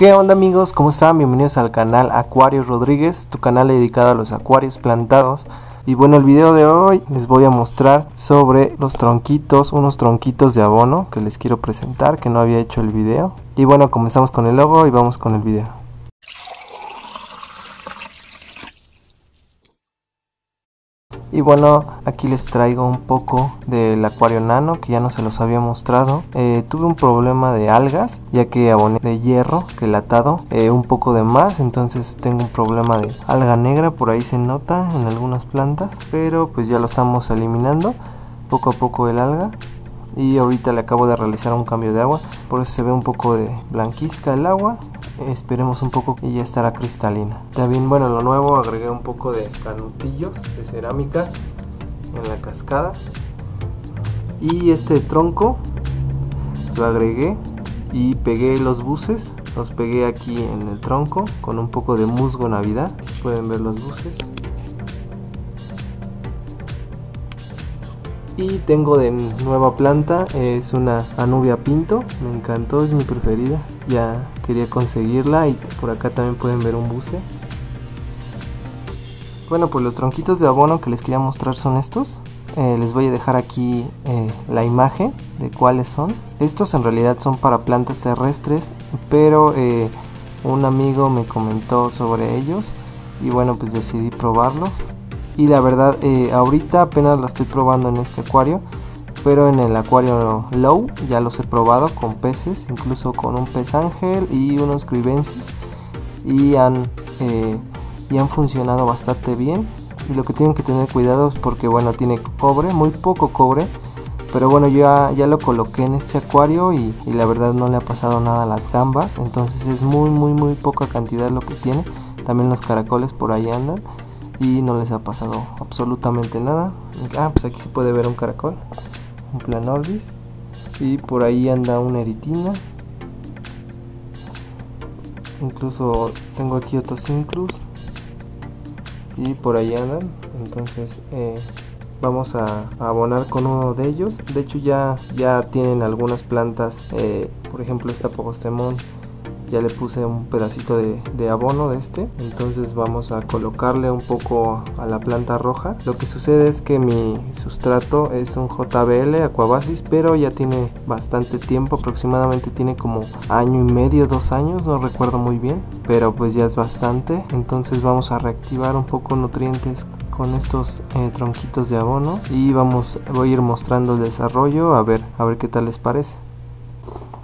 ¿Qué onda amigos? ¿Cómo están? Bienvenidos al canal Acuarios Rodríguez, tu canal dedicado a los acuarios plantados. Y bueno, el video de hoy les voy a mostrar sobre los tronquitos, unos tronquitos de abono que les quiero presentar, que no había hecho el video. Y bueno, comenzamos con el logo y vamos con el video. Y bueno, aquí les traigo un poco del acuario nano que ya no se los había mostrado. Eh, tuve un problema de algas ya que aboné de hierro quelatado eh, un poco de más. Entonces tengo un problema de alga negra, por ahí se nota en algunas plantas. Pero pues ya lo estamos eliminando poco a poco el alga y ahorita le acabo de realizar un cambio de agua por eso se ve un poco de blanquizca el agua esperemos un poco y ya estará cristalina. También bueno lo nuevo agregué un poco de canutillos de cerámica en la cascada. Y este tronco lo agregué y pegué los buses. Los pegué aquí en el tronco con un poco de musgo navidad. Pueden ver los buses. Y tengo de nueva planta es una anubia pinto. Me encantó es mi preferida. Ya quería conseguirla y por acá también pueden ver un buce. Bueno pues los tronquitos de abono que les quería mostrar son estos. Eh, les voy a dejar aquí eh, la imagen de cuáles son. Estos en realidad son para plantas terrestres pero eh, un amigo me comentó sobre ellos y bueno pues decidí probarlos. Y la verdad ahorita apenas la estoy probando en este acuario pero en el acuario low ya los he probado con peces incluso con un pez ángel y unos cribensis. Y han eh, y han funcionado bastante bien. Y lo que tienen que tener cuidado es porque bueno tiene cobre muy poco cobre. Pero bueno ya, ya lo coloqué en este acuario y, y, la verdad no le ha pasado nada a las gambas. Entonces es muy muy muy poca cantidad lo que tiene. También los caracoles por ahí andan y no les ha pasado absolutamente nada. Ah pues aquí se puede ver un caracol un planolvis y por ahí anda una eritina. Incluso tengo aquí otros inclus y por ahí andan. Entonces eh, vamos a, a, abonar con uno de ellos. De hecho ya ya tienen algunas plantas eh, por ejemplo esta pogostemon ya le puse un pedacito de, abono de este. Entonces vamos a colocarle un poco a la planta roja. Lo que sucede es que mi sustrato es un JBL Aquabasis pero ya tiene bastante tiempo aproximadamente tiene como año y medio dos años no recuerdo muy bien pero pues ya es bastante. Entonces vamos a reactivar un poco nutrientes con estos eh, tronquitos de abono y vamos voy a ir mostrando el desarrollo a ver a ver qué tal les parece.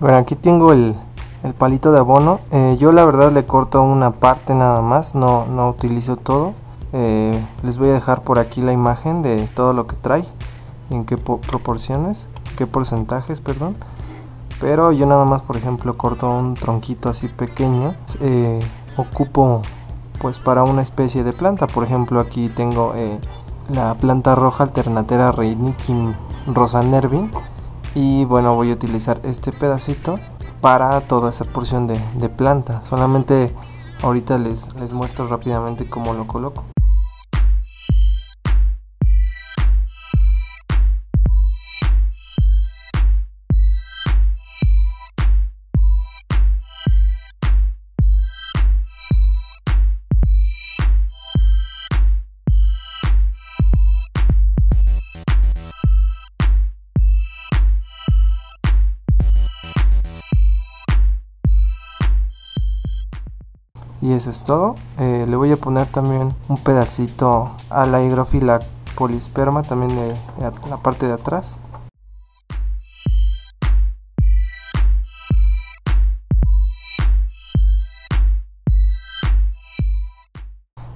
Bueno aquí tengo el, el palito de abono. Eh, yo la verdad le corto una parte nada más no, no utilizo todo. Eh, les voy a dejar por aquí la imagen de todo lo que trae en qué proporciones qué porcentajes perdón. Pero yo nada más por ejemplo corto un tronquito así pequeño. Eh, ocupo pues para una especie de planta. Por ejemplo aquí tengo la planta roja alternatera Reinikim rosa nervin. Y bueno voy a utilizar este pedacito para toda esa porción de, planta. Solamente ahorita les, les muestro rápidamente cómo lo coloco y eso es todo. Eh, le voy a poner también un pedacito a la hidrofila polisperma también de, la parte de atrás.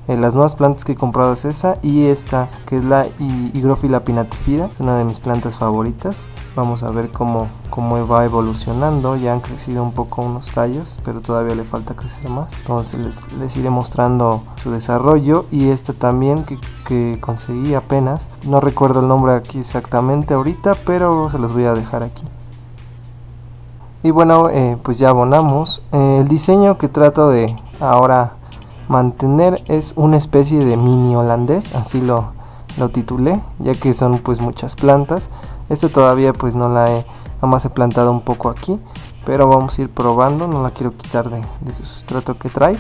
Eh, las nuevas plantas que he comprado es esa y esta que es la higrófila pinatifida es una de mis plantas favoritas. Vamos a ver cómo, cómo va evolucionando. Ya han crecido un poco unos tallos pero todavía le falta crecer más. Entonces les, les iré mostrando su desarrollo y esta también que, que, conseguí apenas. No recuerdo el nombre aquí exactamente ahorita pero se los voy a dejar aquí. Y bueno eh, pues ya abonamos. Eh, el diseño que trato de ahora mantener es una especie de mini holandés así lo, lo titulé ya que son pues muchas plantas. Esta todavía pues no la he, nada más he plantado un poco aquí pero vamos a ir probando no la quiero quitar de, de su sustrato que trae.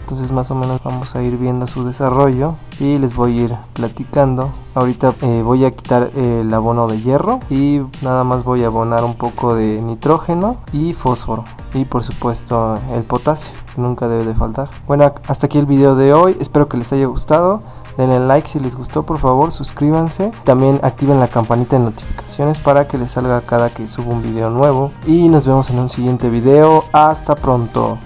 Entonces más o menos vamos a ir viendo su desarrollo y les voy a ir platicando. Ahorita eh, voy a quitar el abono de hierro y nada más voy a abonar un poco de nitrógeno y fósforo y por supuesto el potasio nunca debe de faltar. Bueno hasta aquí el video de hoy. Espero que les haya gustado denle like si les gustó por favor suscríbanse. También activen la campanita de notificaciones para que les salga cada que subo un video nuevo. Y nos vemos en un siguiente video. Hasta pronto